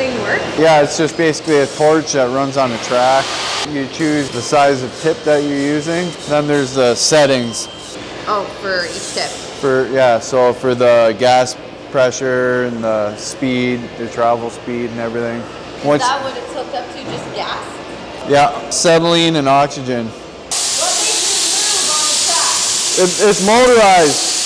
thing work? Yeah, it's just basically a torch that runs on a track. You choose the size of tip that you're using. Then there's the settings Oh, for each tip. for, yeah, so for the gas pressure and the speed, the travel speed and everything. Is that what it's hooked up to, just gas? yeah, acetylene and oxygen. What makes it move on the track? It, it's motorized.